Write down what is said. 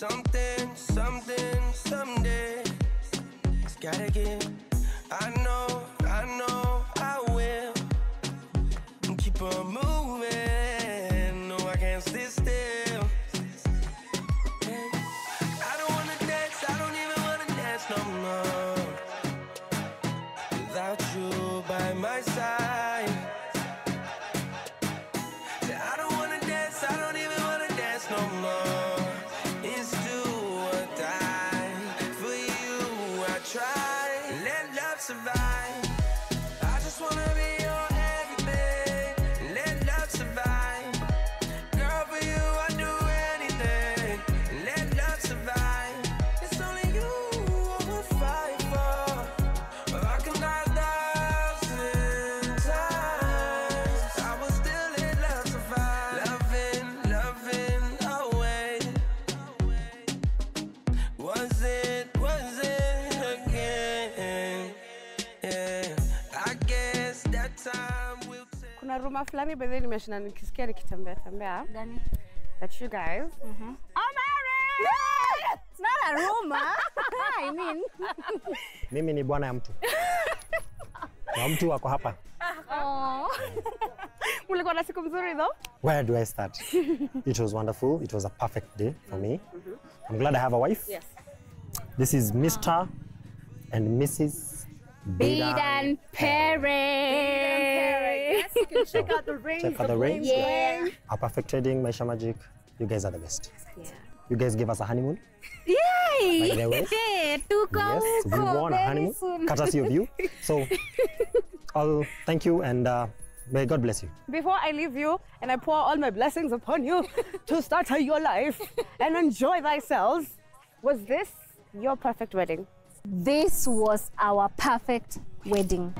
Something, something, someday. It's gotta get. I know, I know, I will. Keep on moving. No, I can't sit still. I don't wanna dance, I don't even wanna dance no more. Without you by my side. Survive. I just wanna be your everything. Let love survive. Girl, for you, I do anything. Let love survive. It's only you I will fight for. But I can die a thousand times. I will still let love survive. Loving, loving away. Was it, Kuna rumor fulani by the way nimeshinda nikisikia nikitembea tembea Gani? that you guys are married. It's not a rumor. I mean. Mimi ni bwana ya mtu na mtu wako hapa. Oh. Ulikuwa na siku mzuri though. Where do I start? it was wonderful. It was a perfect day for me. I'm glad I have a wife. Yes. This is Mr. and Mrs. Bidan Perry. Check out the ring. Check out the ring. Yeah. Our perfect wedding, Maisha Magic. You guys are the best. Yeah. You guys gave us a honeymoon. Yay! By the way. Tuko yes, we huko won a very honeymoon, soon. courtesy of you. So, I'll thank you and uh, may God bless you. Before I leave you and I pour all my blessings upon you to start your life and enjoy thyself, was this your perfect wedding? This was our perfect wedding.